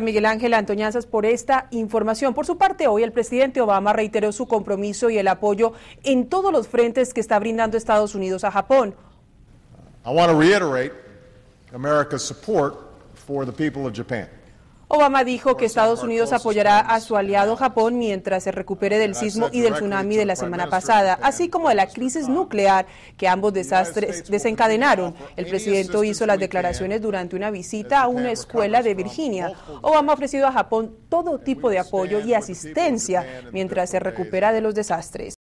Miguel Ángel Antoñanzas por esta información. Por su parte, hoy el presidente Obama reiteró su compromiso y el apoyo en todos los frentes que está brindando Estados Unidos a Japón. I want to reiterate America's support for the people of Japan. Obama dijo que Estados Unidos apoyará a su aliado Japón mientras se recupere del sismo y del tsunami de la semana pasada, así como de la crisis nuclear que ambos desastres desencadenaron. El presidente hizo las declaraciones durante una visita a una escuela de Virginia. Obama ha ofrecido a Japón todo tipo de apoyo y asistencia mientras se recupera de los desastres.